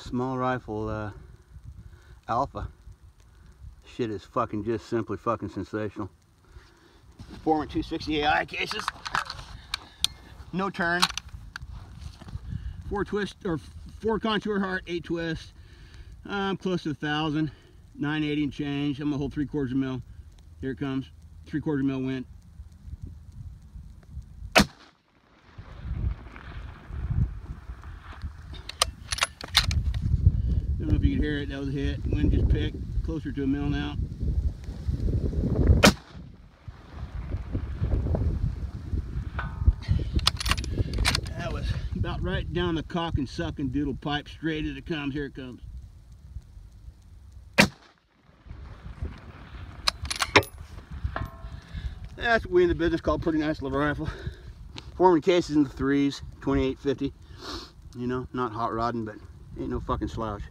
small rifle uh, alpha. Shit is fucking just simply fucking sensational. Foreman 260 AI cases. No turn. Four twist or four contour Hart, eight twist. I'm close to a thousand. 980 and change. I'm gonna hold three quarters of a mil. Here it comes. Three quarters of mil went. If you could hear it. That was a hit. Wind just picked. Closer to a mill now. That was about right down the cock and sucking doodle pipe. Straight as it comes. Here it comes. That's what we in the business call pretty nice little rifle. Forming cases in the threes, 2850. You know, not hot rodding, but ain't no fucking slouch.